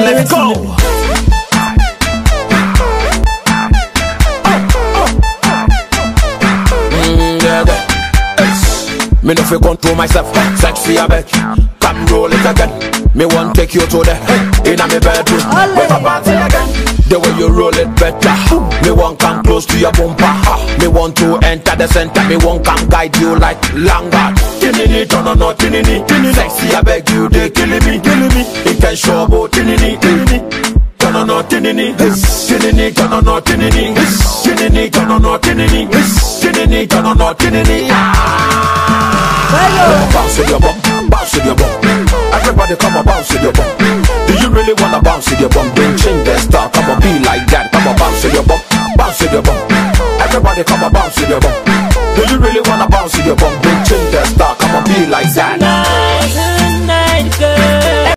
let's go. Mm, yeah, yeah. Yes. Me no fi control myself, sexy a bit. Come roll it again. Me want take you to the inna me bedroom. We a party again. The way you roll it better. Me want come close to your bumper. Me want to enter the center. Me want come guide you like Langa. Tinini, no no tinini, tinini. Sexy, I beg you, they killing me, killing me. It can show no tinini. Tinini tono no tinini. Tinini tono no tinini. Tinini tono no tinini. Bounce with your bum bounce with your bum. Everybody come and bounce with your bum. Do you really wanna bounce with your bum? Then change that style come and be like that. Come on bounce with your bum bounce with your bum. Everybody come on bounce with your bum. Do you really wanna bounce with your bum? Then change that come on be like that.